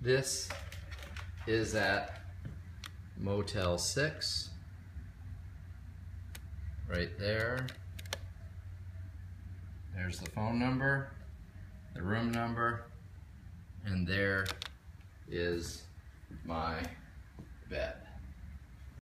This is at Motel 6. Right there. There's the phone number, the room number, and there is my.